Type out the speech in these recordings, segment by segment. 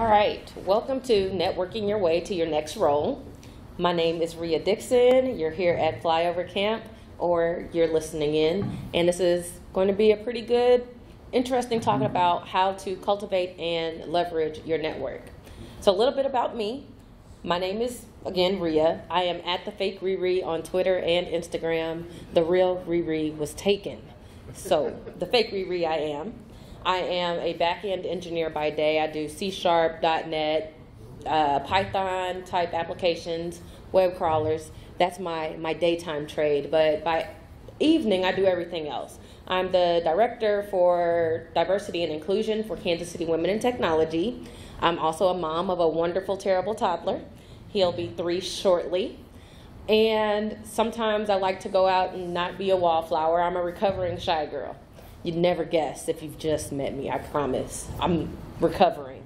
All right, welcome to Networking Your Way to Your Next Role. My name is Rhia Dixon. You're here at Flyover Camp, or you're listening in, and this is going to be a pretty good, interesting talking about how to cultivate and leverage your network. So, a little bit about me. My name is, again, Rhia. I am at the fake Riri on Twitter and Instagram. The real Riri was taken. So, the fake Riri I am. I am a back-end engineer by day. I do C Sharp, .NET, uh, Python type applications, web crawlers. That's my, my daytime trade. But by evening, I do everything else. I'm the director for diversity and inclusion for Kansas City Women in Technology. I'm also a mom of a wonderful, terrible toddler. He'll be three shortly. And sometimes I like to go out and not be a wallflower. I'm a recovering shy girl. You'd never guess if you've just met me, I promise. I'm recovering.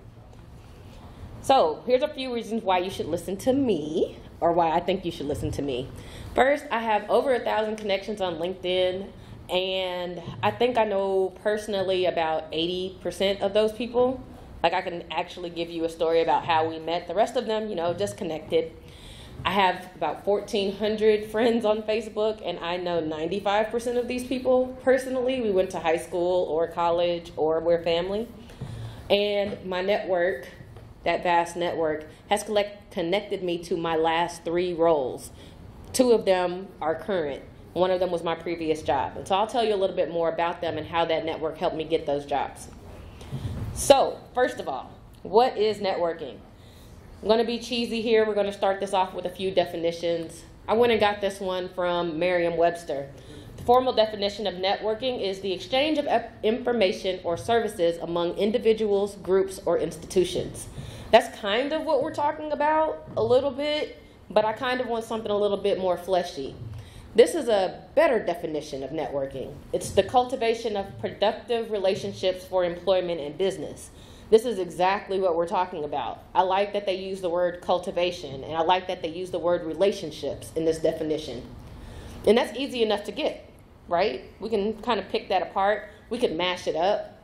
So, here's a few reasons why you should listen to me, or why I think you should listen to me. First, I have over a thousand connections on LinkedIn, and I think I know personally about 80% of those people. Like, I can actually give you a story about how we met. The rest of them, you know, just connected. I have about 1,400 friends on Facebook, and I know 95% of these people personally. We went to high school or college or we're family. And my network, that vast network, has collect, connected me to my last three roles. Two of them are current. One of them was my previous job. And so I'll tell you a little bit more about them and how that network helped me get those jobs. So, first of all, what is networking? I'm to be cheesy here. We're to start this off with a few definitions. I went and got this one from Merriam Webster. The formal definition of networking is the exchange of information or services among individuals, groups, or institutions. That's kind of what we're talking about a little bit, but I kind of want something a little bit more fleshy. This is a better definition of networking. It's the cultivation of productive relationships for employment and business. This is exactly what we're talking about. I like that they use the word cultivation, and I like that they use the word relationships in this definition. And that's easy enough to get, right? We can kind of pick that apart, we could mash it up.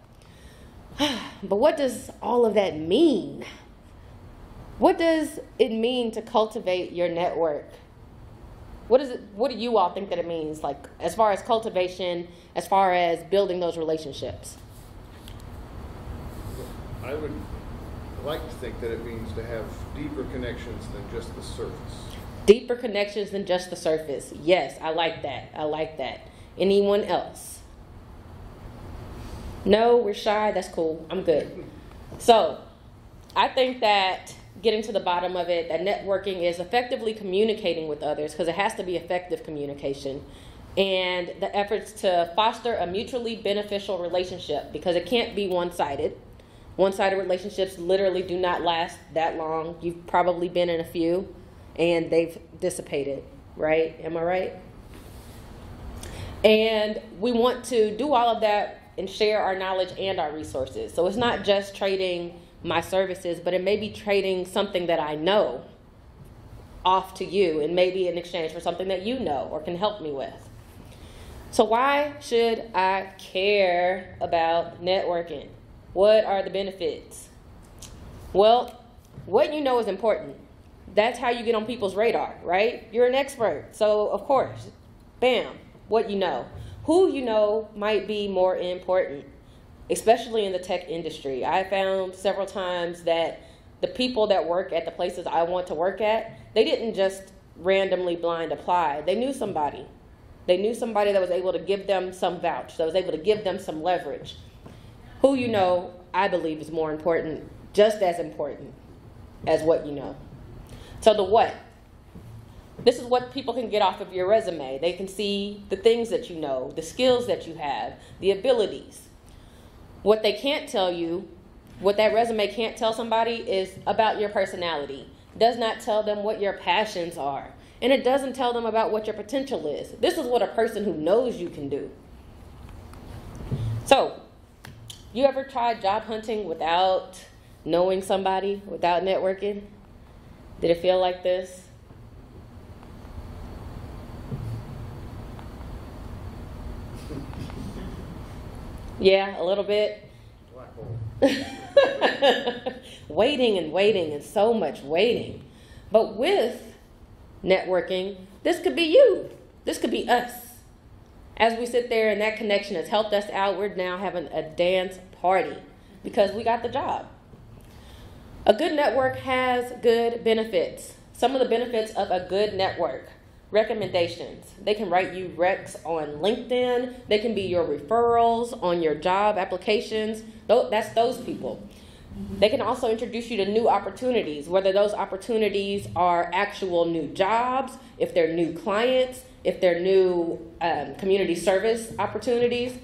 but what does all of that mean? What does it mean to cultivate your network? What is it what do you all think that it means like as far as cultivation, as far as building those relationships? I would like to think that it means to have deeper connections than just the surface. Deeper connections than just the surface. Yes, I like that. I like that. Anyone else? No, we're shy. That's cool. I'm good. So, I think that getting to the bottom of it, that networking is effectively communicating with others because it has to be effective communication. And the efforts to foster a mutually beneficial relationship because it can't be one sided one sided relationships literally do not last that long. You've probably been in a few and they've dissipated, right? Am I right? And we want to do all of that and share our knowledge and our resources. So it's not just trading my services, but it may be trading something that I know off to you and maybe in exchange for something that you know or can help me with. So, why should I care about networking? What are the benefits? Well, what you know is important. That's how you get on people's radar, right? You're an expert. So, of course, bam, what you know. Who you know might be more important, especially in the tech industry. I found several times that the people that work at the places I want to work at, they didn't just randomly blind apply. They knew somebody. They knew somebody that was able to give them some vouch, that was able to give them some leverage who you know, I believe, is more important, just as important as what you know. So, the what? This is what people can get off of your resume. They can see the things that you know, the skills that you have, the abilities. What they can't tell you, what that resume can't tell somebody, is about your personality. It does not tell them what your passions are. And it doesn't tell them about what your potential is. This is what a person who knows you can do. So, you ever tried job hunting without knowing somebody, without networking? Did it feel like this? Yeah, a little bit. Waiting and waiting and so much waiting. But with networking, this could be you. This could be us. As we sit there and that connection has helped us out, we're now having a dance party because we got the job. A good network has good benefits. Some of the benefits of a good network recommendations. They can write you recs on LinkedIn. They can be your referrals on your job applications. That's those people. They can also introduce you to new opportunities, whether those opportunities are actual new jobs, if they're new clients, if they're new um, community service opportunities.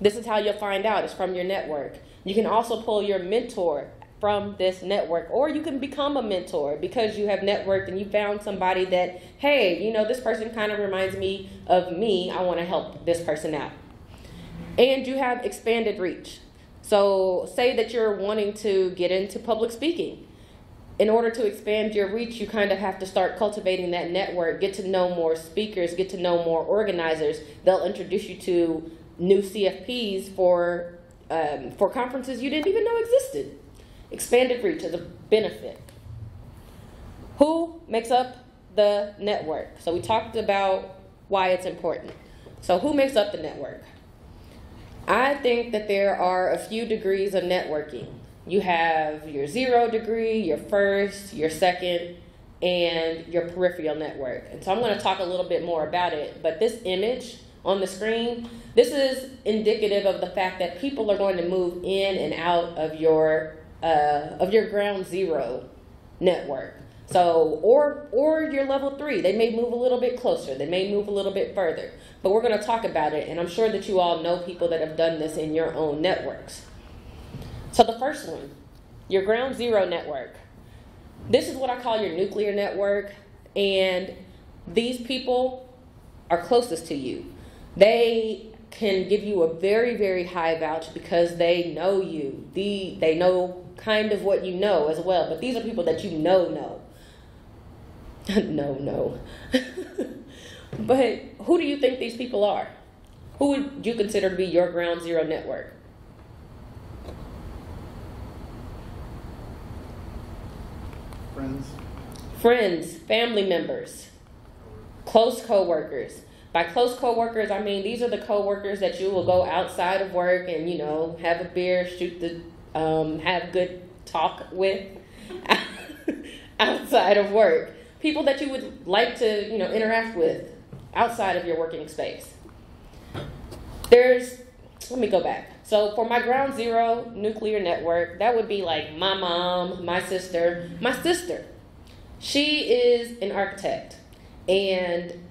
This is how you'll find out. It's from your network. You can also pull your mentor from this network, or you can become a mentor because you have networked and you found somebody that, hey, you know, this person kind of reminds me of me. I want to help this person out. And you have expanded reach. So, say that you're wanting to get into public speaking. In order to expand your reach, you kind of have to start cultivating that network, get to know more speakers, get to know more organizers. They'll introduce you to new CFPs for um, for conferences you didn't even know existed. Expanded reach is a benefit. Who makes up the network? So we talked about why it's important. So who makes up the network? I think that there are a few degrees of networking. You have your zero degree, your first, your second, and your peripheral network. And so I'm going to talk a little bit more about it. But this image on the screen, this is indicative of the fact that people are going to move in and out of your uh, of your ground zero network. So, or or your level three, they may move a little bit closer, they may move a little bit further. But we're going to talk about it, and I'm sure that you all know people that have done this in your own networks. So, the first one, your ground zero network. This is what I call your nuclear network, and these people are closest to you. They can give you a very, very high vouch because they know you. The, they know kind of what you know as well, but these are people that you know know. no, no. but who do you think these people are? Who would you consider to be your ground zero network? Friends. Friends, family members, close coworkers. By close coworkers, I mean these are the coworkers that you will go outside of work and you know have a beer, shoot the, um, have good talk with outside of work. People that you would like to you know interact with outside of your working space. There's let me go back. So for my ground zero nuclear network, that would be like my mom, my sister, my sister. She is an architect and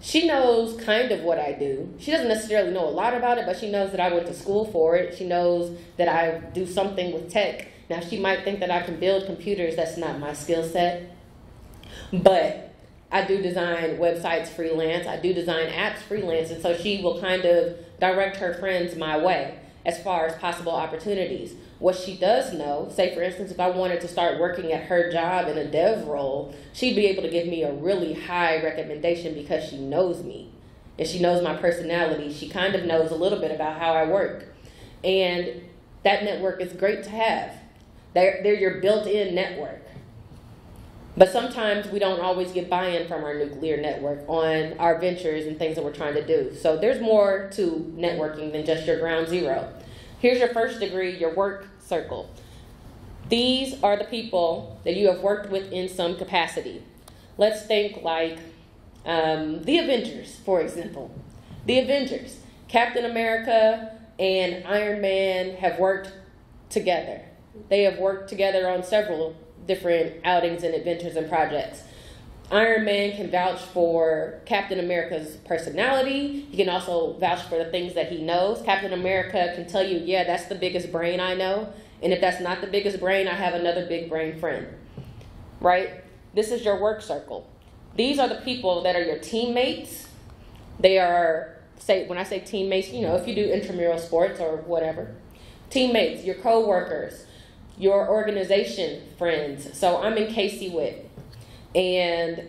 she knows kind of what I do. She doesn't necessarily know a lot about it, but she knows that I went to school for it. She knows that I do something with tech. Now, she might think that I can build computers. That's not my skill set. But I do design websites freelance. I do design apps freelance. And so she will kind of direct her friends my way as far as possible opportunities. What she does know, say for instance, if I wanted to start working at her job in a dev role, she'd be able to give me a really high recommendation because she knows me and she knows my personality. She kind of knows a little bit about how I work. And that network is great to have. They're, they're your built in network. But sometimes we don't always get buy in from our nuclear network on our ventures and things that we're trying to do. So there's more to networking than just your ground zero. Here's your first degree, your work circle. These are the people that you have worked with in some capacity. Let's think like um, the Avengers, for example. The Avengers, Captain America and Iron Man have worked together. They have worked together on several different outings and adventures and projects. Iron Man can vouch for Captain America's personality. He can also vouch for the things that he knows. Captain America can tell you, yeah, that's the biggest brain I know. And if that's not the biggest brain, I have another big brain friend. Right? This is your work circle. These are the people that are your teammates. They are, say, when I say teammates, you know, if you do intramural sports or whatever, teammates, your co workers, your organization friends. So I'm in KC Wit. And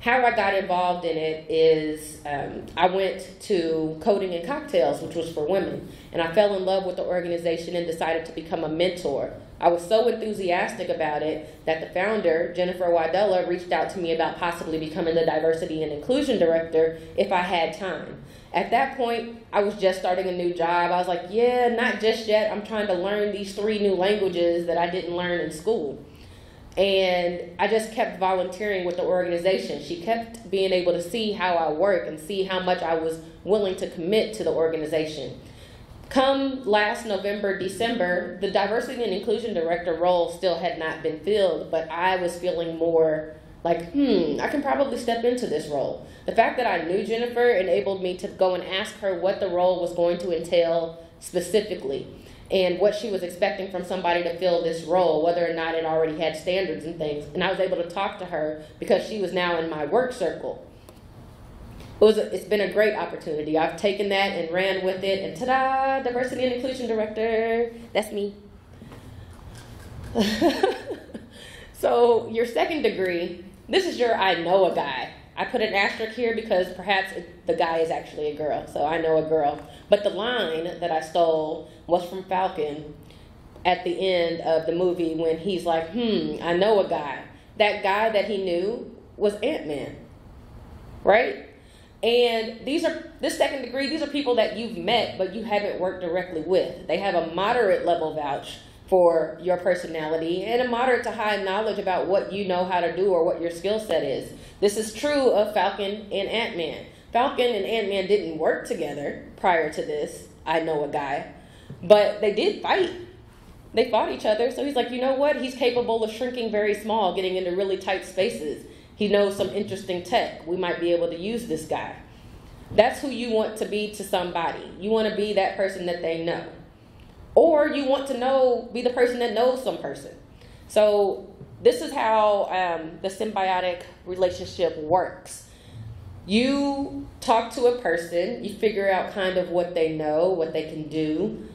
how I got involved in it is um, I went to Coding and Cocktails, which was for women, and I fell in love with the organization and decided to become a mentor. I was so enthusiastic about it that the founder, Jennifer Wadella, reached out to me about possibly becoming the diversity and inclusion director if I had time. At that point, I was just starting a new job. I was like, yeah, not just yet. I'm trying to learn these three new languages that I didn't learn in school. And I just kept volunteering with the organization. She kept being able to see how I work and see how much I was willing to commit to the organization. Come last November, December, the diversity and inclusion director role still had not been filled, but I was feeling more like, hmm, I can probably step into this role. The fact that I knew Jennifer enabled me to go and ask her what the role was going to entail specifically and what she was expecting from somebody to fill this role, whether or not it already had standards and things. And I was able to talk to her because she was now in my work circle. It was a, it's been a great opportunity. I've taken that and ran with it, and ta-da, diversity and inclusion director. That's me. so your second degree, this is your I know a guy. I put an asterisk here because perhaps the guy is actually a girl, so I know a girl. But the line that I stole was from Falcon at the end of the movie when he's like, hmm, I know a guy. That guy that he knew was Ant Man, right? And these are this second degree, these are people that you've met but you haven't worked directly with. They have a moderate level vouch for your personality and a moderate to high knowledge about what you know how to do or what your skill set is. This is true of Falcon and Ant Man. Falcon and Ant Man didn't work together prior to this. I know a guy. But they did fight. They fought each other. So he's like, you know what? He's capable of shrinking very small, getting into really tight spaces. He knows some interesting tech. We might be able to use this guy. That's who you want to be to somebody. You want to be that person that they know. Or you want to know, be the person that knows some person. So this is how um, the symbiotic relationship works. You talk to a person, you figure out kind of what they know, what they can do,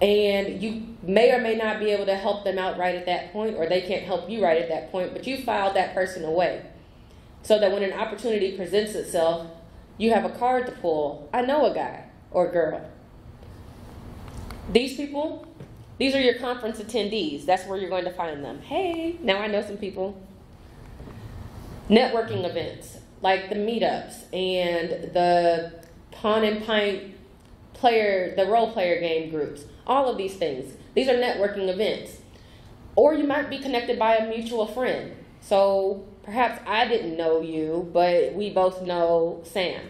and you may or may not be able to help them out right at that point, or they can't help you right at that point, but you filed that person away. So that when an opportunity presents itself, you have a card to pull. I know a guy or girl. These people, these are your conference attendees. That's where you're going to find them. Hey, now I know some people. Networking events like the meetups and the pawn and pint player, the role player game groups all of these things. These are networking events. Or you might be connected by a mutual friend. So perhaps I didn't know you, but we both know Sam.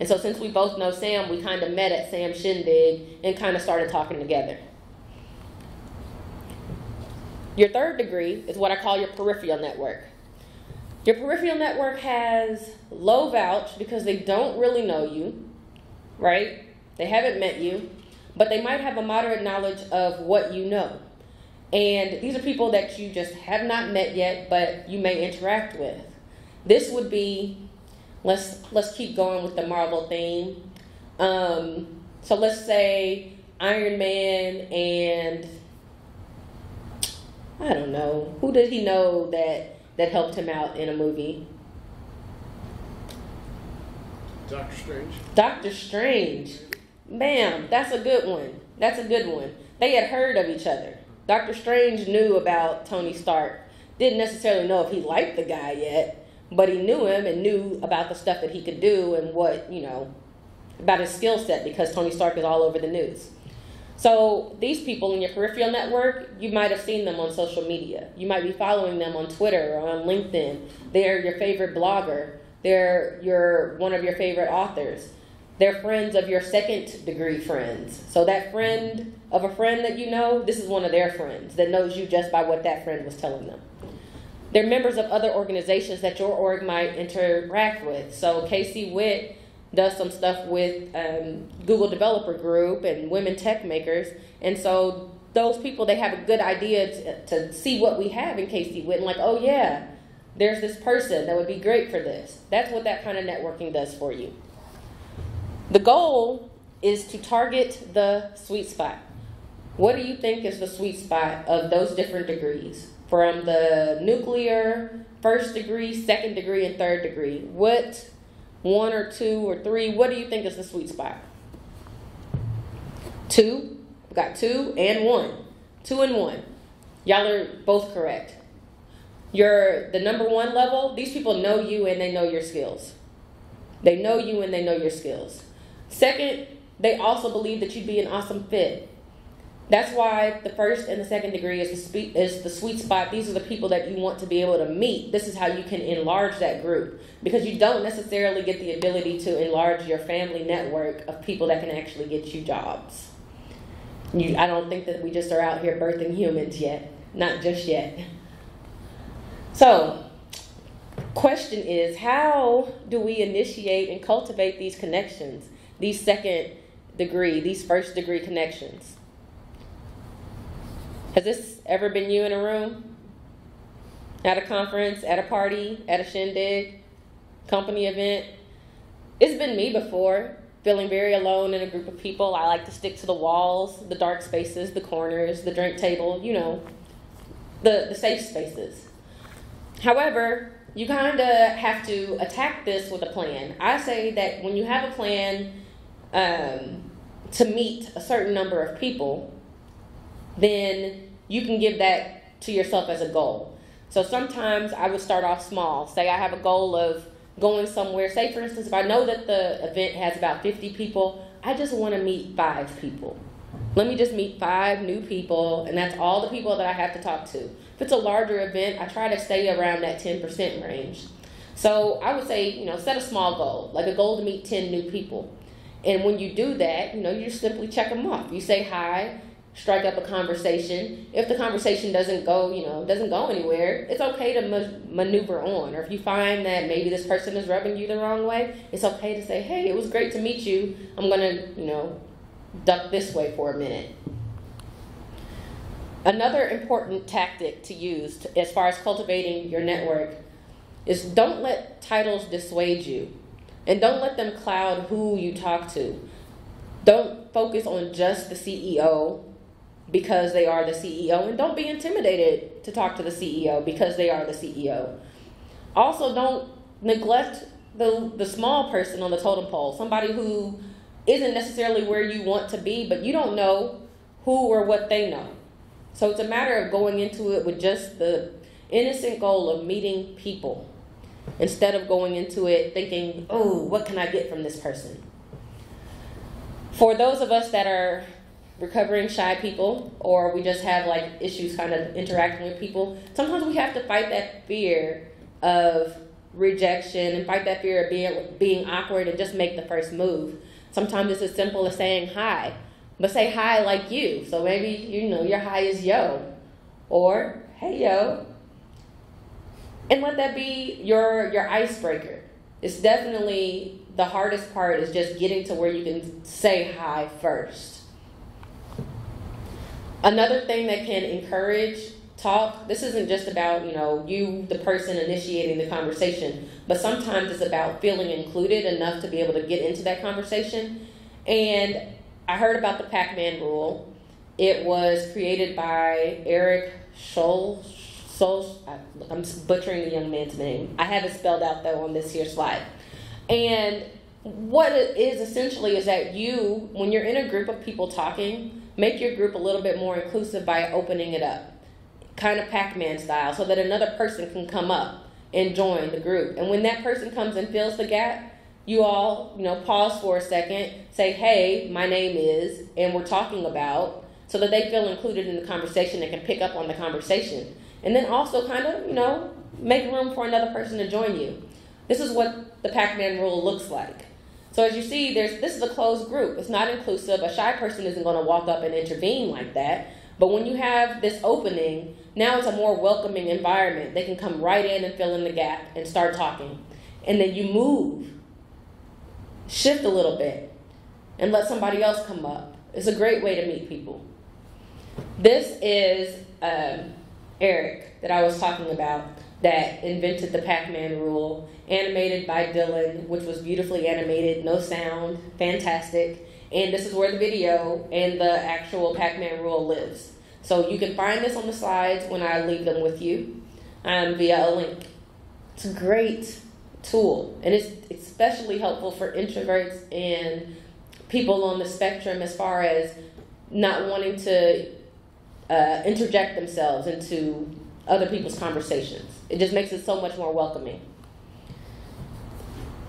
And so since we both know Sam, we kind of met at Sam Shindig and kind of started talking together. Your third degree is what I call your peripheral network. Your peripheral network has low vouch because they don't really know you, right? They haven't met you but they might have a moderate knowledge of what you know. And these are people that you just have not met yet, but you may interact with. This would be, let's let's keep going with the Marvel theme. Um, so let's say Iron Man and I don't know who did he know that that helped him out in a movie. Doctor Strange. Doctor Strange. Bam, that's a good one. That's a good one. They had heard of each other. Doctor Strange knew about Tony Stark. Didn't necessarily know if he liked the guy yet, but he knew him and knew about the stuff that he could do and what, you know, about his skill set because Tony Stark is all over the news. So these people in your peripheral network, you might have seen them on social media. You might be following them on Twitter or on LinkedIn. They're your favorite blogger. They're your one of your favorite authors. They're friends of your second degree friends. So that friend of a friend that you know, this is one of their friends that knows you just by what that friend was telling them. They're members of other organizations that your org might interact with. So KC Wit does some stuff with um, Google Developer Group and Women Techmakers. And so those people, they have a good idea to, to see what we have in KC Wit and like, oh yeah, there's this person that would be great for this. That's what that kind of networking does for you. The goal is to target the sweet spot. What do you think is the sweet spot of those different degrees? From the nuclear, first degree, second degree, and third degree. What one or two or three, what do you think is the sweet spot? Two. We got two and one. Two and one. Y'all are both correct. You're the number one level, these people know you and they know your skills. They know you and they know your skills. Second, they also believe that you'd be an awesome fit. That's why the first and the second degree is the, spe- is the sweet spot. These are the people that you want to be able to meet. This is how you can enlarge that group because you don't necessarily get the ability to enlarge your family network of people that can actually get you jobs. You, I don't think that we just are out here birthing humans yet, not just yet. So, question is how do we initiate and cultivate these connections, these second degree, these first degree connections? Has this ever been you in a room? At a conference, at a party, at a shindig, company event? It's been me before, feeling very alone in a group of people. I like to stick to the walls, the dark spaces, the corners, the drink table, you know, the, the safe spaces. However, you kind of have to attack this with a plan. I say that when you have a plan um, to meet a certain number of people, then you can give that to yourself as a goal. So sometimes I would start off small. Say I have a goal of going somewhere. Say, for instance, if I know that the event has about 50 people, I just want to meet five people. Let me just meet five new people, and that's all the people that I have to talk to. If it's a larger event, I try to stay around that 10% range. So I would say, you know, set a small goal, like a goal to meet 10 new people. And when you do that, you know, you simply check them off. You say hi, strike up a conversation. If the conversation doesn't go, you know, doesn't go anywhere, it's okay to ma- maneuver on. Or if you find that maybe this person is rubbing you the wrong way, it's okay to say, "Hey, it was great to meet you. I'm gonna, you know, duck this way for a minute." Another important tactic to use to, as far as cultivating your network is don't let titles dissuade you, and don't let them cloud who you talk to. Don't focus on just the CEO because they are the CEO, and don't be intimidated to talk to the CEO because they are the CEO. Also, don't neglect the, the small person on the totem pole, somebody who isn't necessarily where you want to be, but you don't know who or what they know. So it's a matter of going into it with just the innocent goal of meeting people instead of going into it thinking, oh, what can I get from this person? For those of us that are recovering shy people or we just have like issues kind of interacting with people sometimes we have to fight that fear of rejection and fight that fear of being being awkward and just make the first move. Sometimes it's as simple as saying hi but say hi like you. So maybe you know your hi is yo or hey yo. And let that be your your icebreaker. It's definitely the hardest part is just getting to where you can say hi first Another thing that can encourage talk, this isn't just about, you know, you, the person initiating the conversation, but sometimes it's about feeling included enough to be able to get into that conversation. And I heard about the Pac Man rule. It was created by Eric Scholl. I'm butchering the young man's name. I have it spelled out though on this here slide. And what it is essentially is that you, when you're in a group of people talking, make your group a little bit more inclusive by opening it up, kind of Pac Man style, so that another person can come up and join the group. And when that person comes and fills the gap, you all, you know, pause for a second, say, hey, my name is, and we're talking about, so that they feel included in the conversation and can pick up on the conversation. And then also kind of, you know, make room for another person to join you. This is what the Pac Man rule looks like. So as you see, there's this is a closed group. It's not inclusive. A shy person isn't going to walk up and intervene like that. But when you have this opening, now it's a more welcoming environment. They can come right in and fill in the gap and start talking. And then you move, shift a little bit, and let somebody else come up. It's a great way to meet people. This is um, Eric that I was talking about that invented the Pac Man rule, animated by Dylan, which was beautifully animated, no sound, fantastic. And this is where the video and the actual Pac-Man rule lives. So you can find this on the slides when I leave them with you um, via a link. It's a great tool, and it's especially helpful for introverts and people on the spectrum as far as not wanting to uh, interject themselves into other people's conversations. It just makes it so much more welcoming.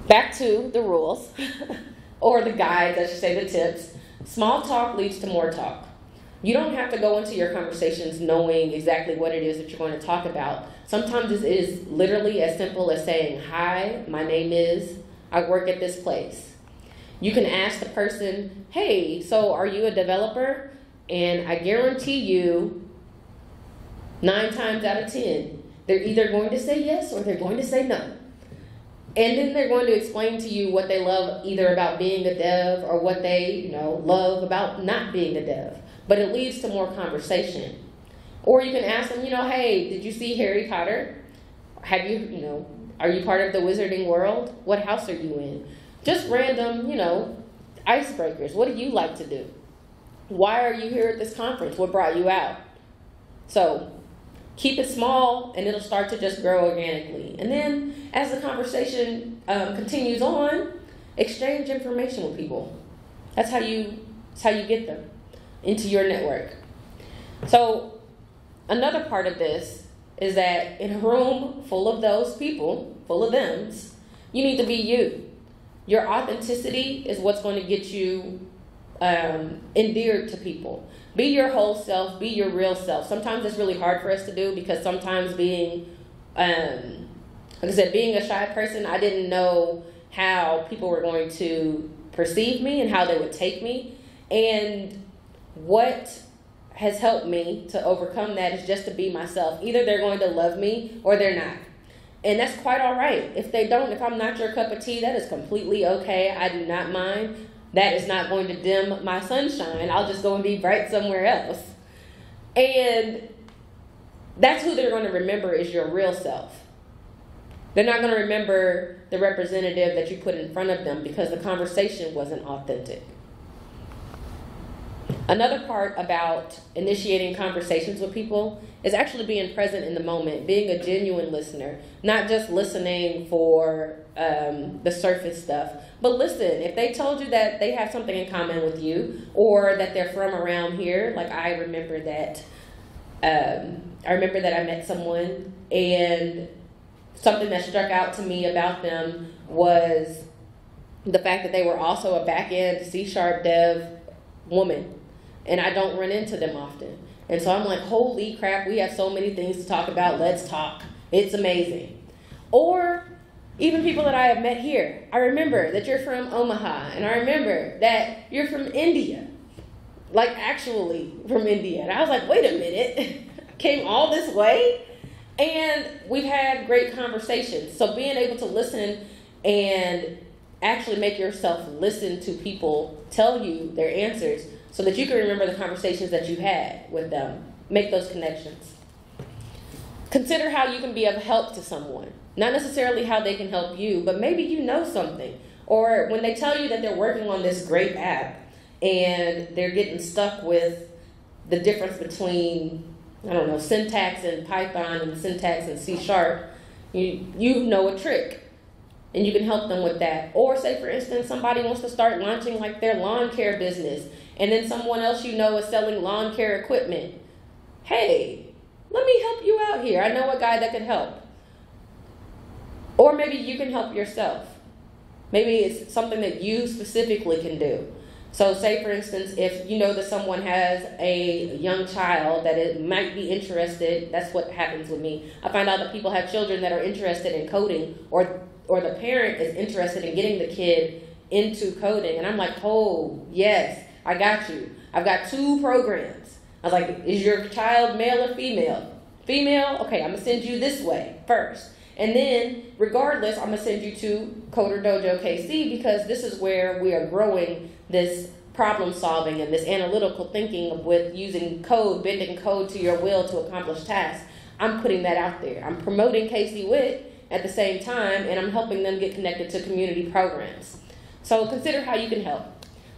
Back to the rules, or the guides, I should say, the tips. Small talk leads to more talk. You don't have to go into your conversations knowing exactly what it is that you're going to talk about. Sometimes it is literally as simple as saying, Hi, my name is, I work at this place. You can ask the person, Hey, so are you a developer? And I guarantee you, nine times out of ten, they're either going to say yes or they're going to say no. And then they're going to explain to you what they love either about being a dev or what they, you know, love about not being a dev. But it leads to more conversation. Or you can ask them, you know, hey, did you see Harry Potter? Have you, you know, are you part of the wizarding world? What house are you in? Just random, you know, icebreakers. What do you like to do? Why are you here at this conference? What brought you out? So keep it small and it'll start to just grow organically. And then as the conversation um, continues on, exchange information with people. That's how you that's how you get them into your network. So another part of this is that in a room full of those people, full of thems, you need to be you. Your authenticity is what's going to get you um, endeared to people. Be your whole self, be your real self. Sometimes it's really hard for us to do because sometimes being, um, like I said, being a shy person, I didn't know how people were going to perceive me and how they would take me. And what has helped me to overcome that is just to be myself. Either they're going to love me or they're not. And that's quite all right. If they don't, if I'm not your cup of tea, that is completely okay. I do not mind that is not going to dim my sunshine. I'll just go and be bright somewhere else. And that's who they're going to remember is your real self. They're not going to remember the representative that you put in front of them because the conversation wasn't authentic. Another part about initiating conversations with people is actually being present in the moment, being a genuine listener, not just listening for um, the surface stuff, but listen. If they told you that they have something in common with you or that they're from around here, like I remember that. Um, I remember that I met someone and something that struck out to me about them was the fact that they were also a back end C sharp dev woman and I don't run into them often. And so I'm like, holy crap, we have so many things to talk about. Let's talk. It's amazing. Or even people that I have met here. I remember that you're from Omaha, and I remember that you're from India. Like, actually from India. And I was like, wait a minute. Came all this way? And we've had great conversations. So being able to listen and actually make yourself listen to people tell you their answers so that you can remember the conversations that you had with them. Make those connections. Consider how you can be of help to someone. Not necessarily how they can help you, but maybe you know something. Or when they tell you that they're working on this great app and they're getting stuck with the difference between, I don't know, syntax and Python and syntax and C sharp, you, you know a trick and you can help them with that. Or say, for instance, somebody wants to start launching like their lawn care business, and then someone else you know is selling lawn care equipment. Hey, let me help you out here. I know a guy that can help. Or maybe you can help yourself. Maybe it's something that you specifically can do. So, say for instance, if you know that someone has a young child that it might be interested, that's what happens with me. I find out that people have children that are interested in coding, or or the parent is interested in getting the kid into coding, and I'm like, oh yes, I got you. I've got two programs. I was like, is your child male or female? Female? Okay, I'm gonna send you this way first. And then, regardless, I'm gonna send you to Coder Dojo KC because this is where we are growing this problem solving and this analytical thinking with using code, bending code to your will to accomplish tasks. I'm putting that out there. I'm promoting KC Wit at the same time, and I'm helping them get connected to community programs. So consider how you can help.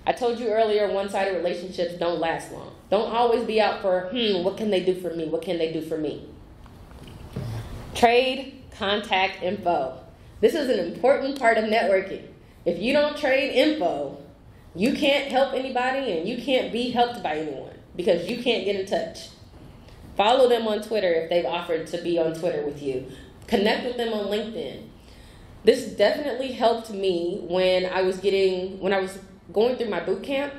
I told you earlier, one sided relationships don't last long. Don't always be out for, hmm, what can they do for me? What can they do for me? Trade contact info. This is an important part of networking. If you don't trade info, you can't help anybody and you can't be helped by anyone because you can't get in touch. Follow them on Twitter if they've offered to be on Twitter with you. Connect with them on LinkedIn. This definitely helped me when I was getting when I was going through my boot camp.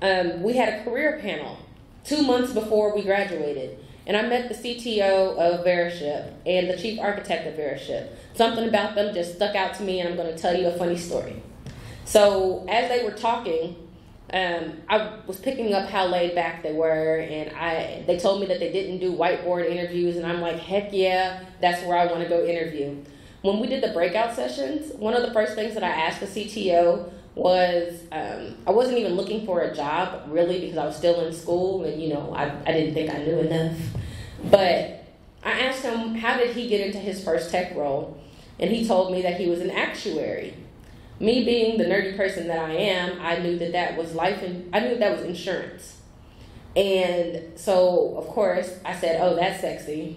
Um, we had a career panel two months before we graduated, and I met the CTO of Veriship and the chief architect of Veriship. Something about them just stuck out to me, and I'm going to tell you a funny story. So as they were talking, um, I was picking up how laid back they were, and I they told me that they didn't do whiteboard interviews, and I'm like, heck yeah, that's where I want to go interview. When we did the breakout sessions, one of the first things that I asked the CTO was um, I wasn't even looking for a job really because I was still in school and you know I, I didn't think I knew enough. But I asked him how did he get into his first tech role, and he told me that he was an actuary. Me being the nerdy person that I am, I knew that that was life and I knew that was insurance. And so, of course, I said, "Oh, that's sexy,"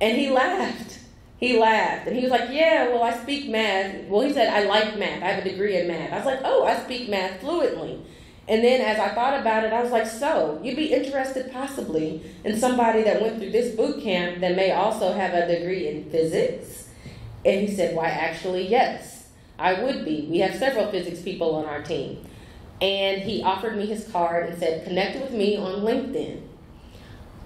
and he laughed. He laughed and he was like, Yeah, well, I speak math. Well, he said, I like math. I have a degree in math. I was like, Oh, I speak math fluently. And then as I thought about it, I was like, So, you'd be interested possibly in somebody that went through this boot camp that may also have a degree in physics? And he said, Why, actually, yes, I would be. We have several physics people on our team. And he offered me his card and said, Connect with me on LinkedIn.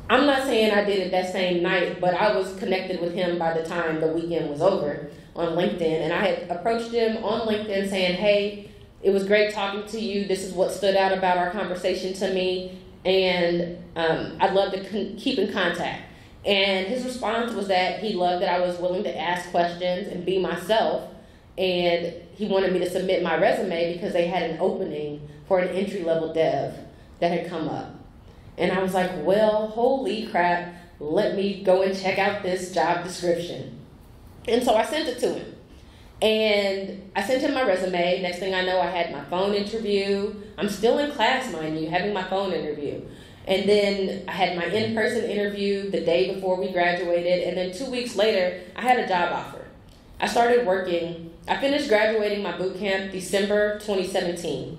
I'm not saying I did it that same night, but I was connected with him by the time the weekend was over on LinkedIn. And I had approached him on LinkedIn saying, Hey, it was great talking to you. This is what stood out about our conversation to me. And um, I'd love to con- keep in contact. And his response was that he loved that I was willing to ask questions and be myself. And he wanted me to submit my resume because they had an opening for an entry level dev that had come up. And I was like, well, holy crap, let me go and check out this job description. And so I sent it to him. And I sent him my resume. Next thing I know, I had my phone interview. I'm still in class, mind you, having my phone interview. And then I had my in person interview the day before we graduated. And then two weeks later, I had a job offer. I started working. I finished graduating my boot camp December 2017.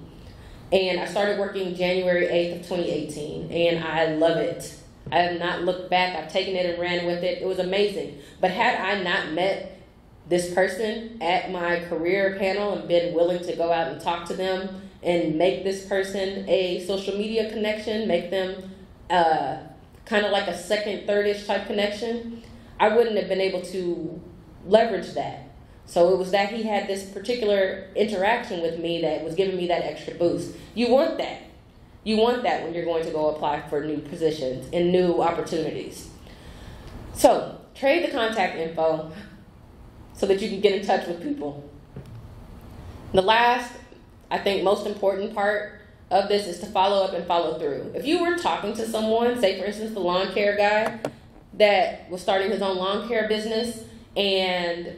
And I started working January 8th of 2018, and I love it. I have not looked back. I've taken it and ran with it. It was amazing. But had I not met this person at my career panel and been willing to go out and talk to them and make this person a social media connection, make them uh, kind of like a second, thirdish type connection, I wouldn't have been able to leverage that. So it was that he had this particular interaction with me that was giving me that extra boost. You want that. You want that when you're going to go apply for new positions and new opportunities. So trade the contact info so that you can get in touch with people. The last, I think, most important part of this is to follow up and follow through. If you were talking to someone, say for instance the lawn care guy that was starting his own lawn care business and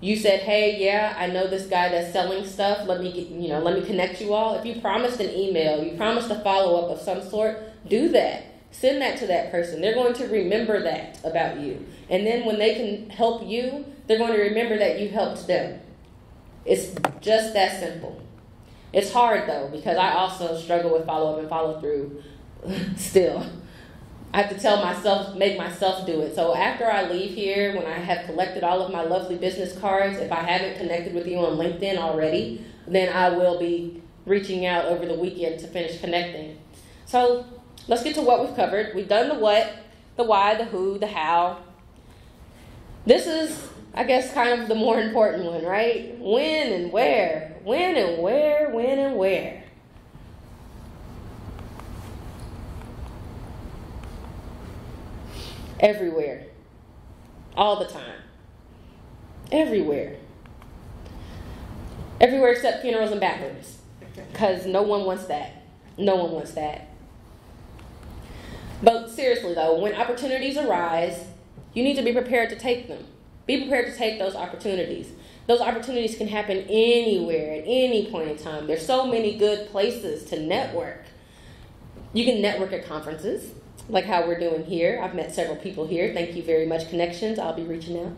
you said, "Hey, yeah, I know this guy that's selling stuff. Let me get, you know, let me connect you all." If you promised an email, you promised a follow up of some sort, do that. Send that to that person. They're going to remember that about you. And then when they can help you, they're going to remember that you helped them. It's just that simple. It's hard though because I also struggle with follow up and follow through still. I have to tell myself, make myself do it. So after I leave here, when I have collected all of my lovely business cards, if I haven't connected with you on LinkedIn already, then I will be reaching out over the weekend to finish connecting. So let's get to what we've covered. We've done the what, the why, the who, the how. This is, I guess, kind of the more important one, right? When and where. When and where, when and where. Everywhere. All the time. Everywhere. Everywhere except funerals and bathrooms. Because no one wants that. No one wants that. But seriously, though, when opportunities arise, you need to be prepared to take them. Be prepared to take those opportunities. Those opportunities can happen anywhere at any point in time. There's so many good places to network. You can network at conferences, like how we're doing here. I've met several people here. Thank you very much, Connections. I'll be reaching out.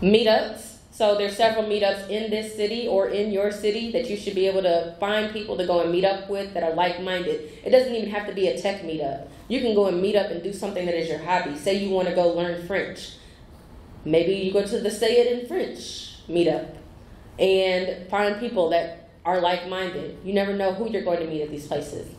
Meetups. So there's several meetups in this city or in your city that you should be able to find people to go and meet up with that are like-minded. It doesn't even have to be a tech meetup. You can go and meet up and do something that is your hobby. Say you want to go learn French. Maybe you go to the Say It in French meetup and find people that are like-minded. You never know who you're going to meet at these places.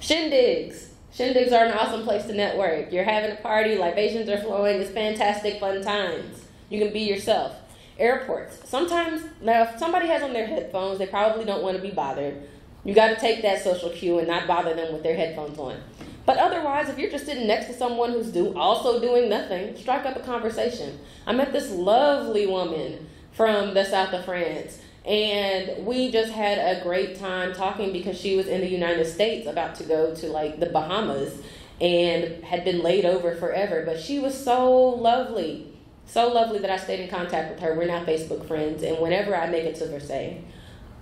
Shindigs. Shindigs are an awesome place to network. You're having a party, libations are flowing, it's fantastic, fun times. You can be yourself. Airports. Sometimes, now if somebody has on their headphones, they probably don't want to be bothered. You got to take that social cue and not bother them with their headphones on. But otherwise, if you're just sitting next to someone who's do, also doing nothing, strike up a conversation. I met this lovely woman from the south of France, and we just had a great time talking because she was in the United States about to go to like the Bahamas and had been laid over forever. But she was so lovely so lovely that I stayed in contact with her. We're now Facebook friends, and whenever I make it to Versailles,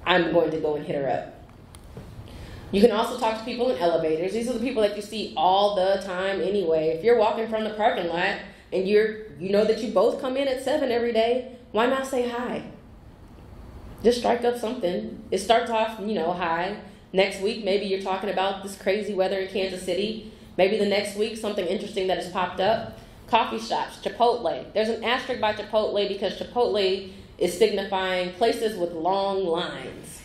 I'm going to go and hit her up. You can also talk to people in elevators. These are the people that you see all the time anyway. If you're walking from the parking lot and you're you know that you both come in at 7 every day, why not say hi? Just strike up something. It starts off, you know, hi. Next week maybe you're talking about this crazy weather in Kansas City. Maybe the next week something interesting that has popped up coffee shops, Chipotle. There's an asterisk by Chipotle because Chipotle is signifying places with long lines.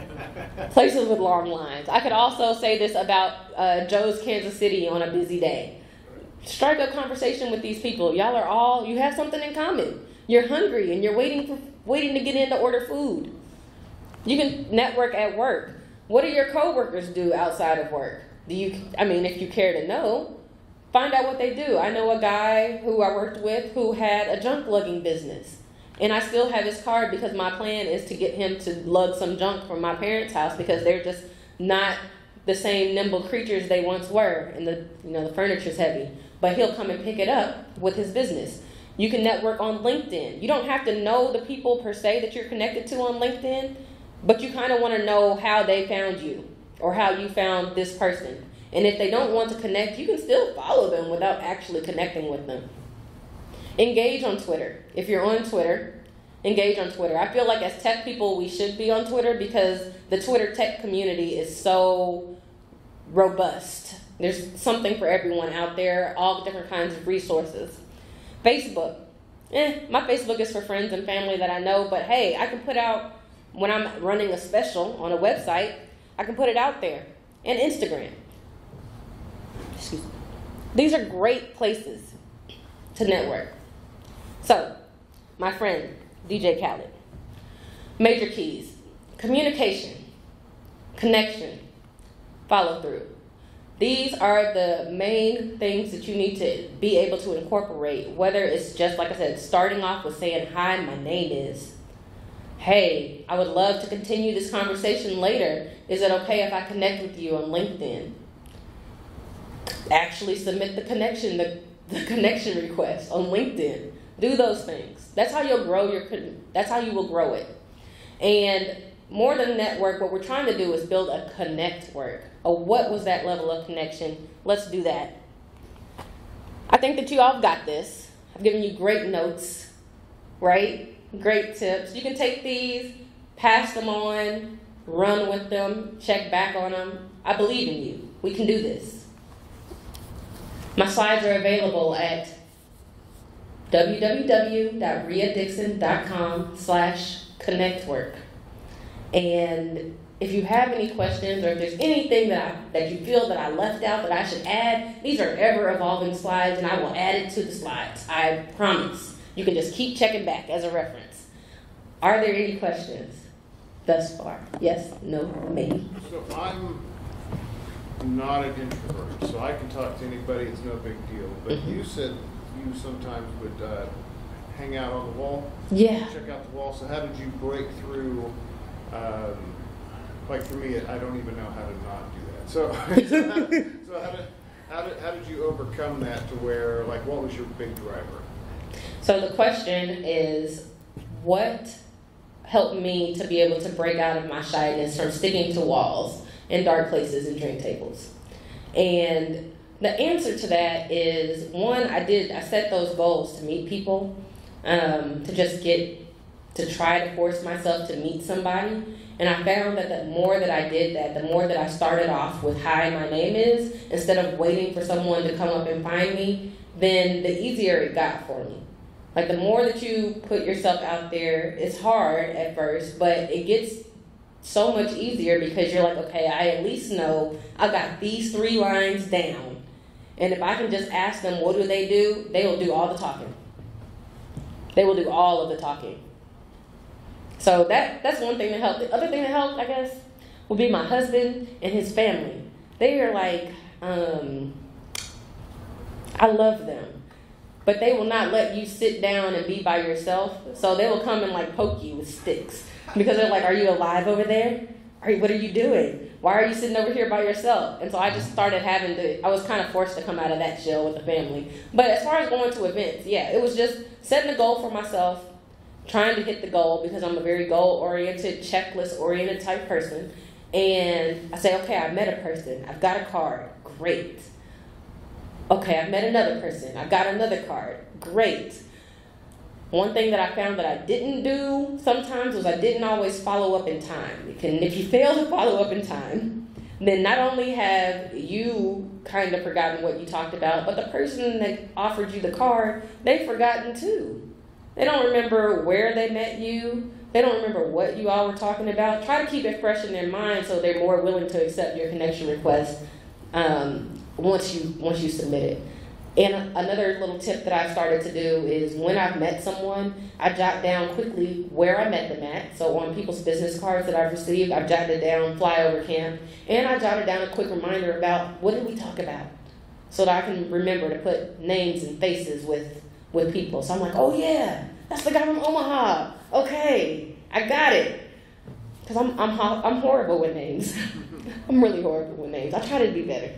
places with long lines. I could also say this about uh, Joe's Kansas City on a busy day. Strike up conversation with these people. Y'all are all you have something in common. You're hungry and you're waiting for waiting to get in to order food. You can network at work. What do your coworkers do outside of work? Do you I mean if you care to know, Find out what they do. I know a guy who I worked with who had a junk lugging business. And I still have his card because my plan is to get him to lug some junk from my parents' house because they're just not the same nimble creatures they once were and the you know the furniture's heavy. But he'll come and pick it up with his business. You can network on LinkedIn. You don't have to know the people per se that you're connected to on LinkedIn, but you kind of want to know how they found you or how you found this person. And if they don't want to connect, you can still follow them without actually connecting with them. Engage on Twitter. If you're on Twitter, engage on Twitter. I feel like as tech people, we should be on Twitter because the Twitter tech community is so robust. There's something for everyone out there, all different kinds of resources. Facebook. Eh, my Facebook is for friends and family that I know, but hey, I can put out when I'm running a special on a website, I can put it out there. And Instagram. Excuse me. These are great places to network. So, my friend, DJ Khaled, major keys communication, connection, follow through. These are the main things that you need to be able to incorporate, whether it's just, like I said, starting off with saying, Hi, my name is. Hey, I would love to continue this conversation later. Is it okay if I connect with you on LinkedIn? actually submit the connection the, the connection request on LinkedIn. Do those things. That's how you'll grow your that's how you will grow it. And more than network, what we're trying to do is build a connect work. A what was that level of connection? Let's do that. I think that you all got this. I've given you great notes, right? Great tips. You can take these, pass them on, run with them, check back on them. I believe in you. We can do this. My slides are available at www.rhiadixon.com slash connectwork. And if you have any questions or if there's anything that, I, that you feel that I left out that I should add, these are ever evolving slides and I will add it to the slides. I promise. You can just keep checking back as a reference. Are there any questions thus far? Yes, no, maybe. So I'm not an introvert, so I can talk to anybody, it's no big deal. But Mhm. you said you sometimes would uh, hang out on the wall, Yeah. check out the wall. So how did you break through? Um, like for me, I don't even know how to not do that. So, so, how, did, how did how did you overcome that to where like what was your big driver? So the question is, what helped me to be able to break out of my shyness from sticking to walls and dark places and drink tables? And the answer to that is one, I did, I set those goals to meet people, um, to just get, to try to force myself to meet somebody. And I found that the more that I did that, the more that I started off with hi, my name is, instead of waiting for someone to come up and find me, then the easier it got for me. Like the more that you put yourself out there, it's hard at first, but it gets so much easier because you're like, okay, I at least know I got these three lines down. And if I can just ask them, what do they do? They will do all the talking. They will do all of the talking. So that that's one thing that helped. The other thing that helped, I guess, would be my husband and his family. They are like, um, I love them, but they will not let you sit down and be by yourself. So they will come and like poke you with sticks because they're like, "Are you alive over there? Are you, what are you doing? Why are you sitting over here by yourself?" And so I just started having to. I was kind of forced to come out of that shell with the family. But as far as going to events, yeah, it was just setting a goal for myself, trying to hit the goal because I'm a very goal oriented, checklist oriented type person. And I say, okay, I met a person. I've got a card. Great. Okay, I've met another person. I've got another card. Great. One thing that I found that I didn't do sometimes was I didn't always follow up in time. And if you fail to follow up in time, then not only have you kind of forgotten what you talked about, but the person that offered you the card, they've forgotten too. They don't remember where they met you. They don't remember what you all were talking about. Try to keep it fresh in their mind so they're more willing to accept your connection request um, once you once you submit it. And another little tip that I've started to do is when I've met someone, I jot down quickly where I met them at. So on people's business cards that I've received, I've jotted down flyover camp, and I jotted down a quick reminder about what did we talk about, so that I can remember to put names and faces with with people. So I'm like, oh yeah, that's the guy from Omaha. Okay, I got it. Because I'm, I'm, I'm horrible with names. I'm really horrible with names. I try to be better.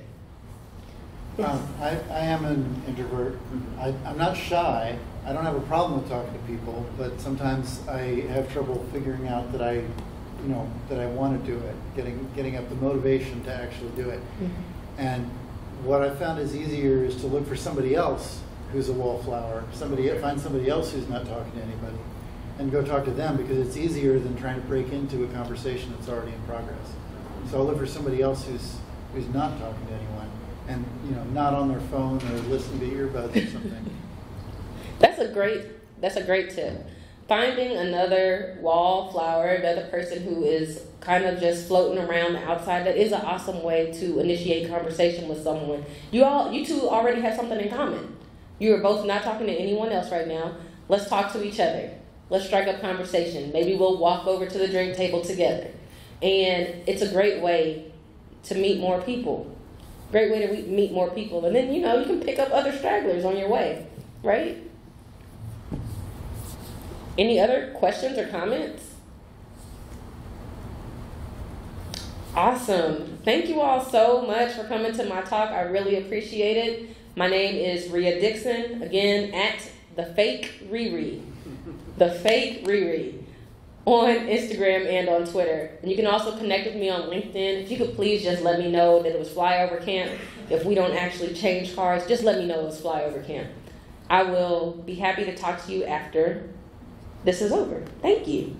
Um, I, I am an introvert. I, I'm not shy. I don't have a problem with talking to people, but sometimes I have trouble figuring out that I, you know, that I want to do it, getting getting up the motivation to actually do it. Mm-hmm. And what I found is easier is to look for somebody else who's a wallflower, somebody find somebody else who's not talking to anybody, and go talk to them because it's easier than trying to break into a conversation that's already in progress. So I'll look for somebody else who's who's not talking to anyone, and you know, not on their phone or listening to earbuds or something. That's a great. That's a great tip. Finding another wallflower, another person who is kind of just floating around the outside, that is an awesome way to initiate conversation with someone. You all, you two already have something in common. You are both not talking to anyone else right now. Let's talk to each other. Let's strike up conversation. Maybe we'll walk over to the drink table together. And it's a great way to meet more people. Great way to meet more people. And then, you know, you can pick up other stragglers on your way, right? Any other questions or comments? Awesome. Thank you all so much for coming to my talk. I really appreciate it. My name is Rhia Dixon, again, at the fake Riri. The fake Riri on Instagram and on Twitter. And you can also connect with me on LinkedIn. If you could please just let me know that it was flyover camp. If we don't actually change cars, just let me know it was flyover camp. I will be happy to talk to you after this is over. Thank you.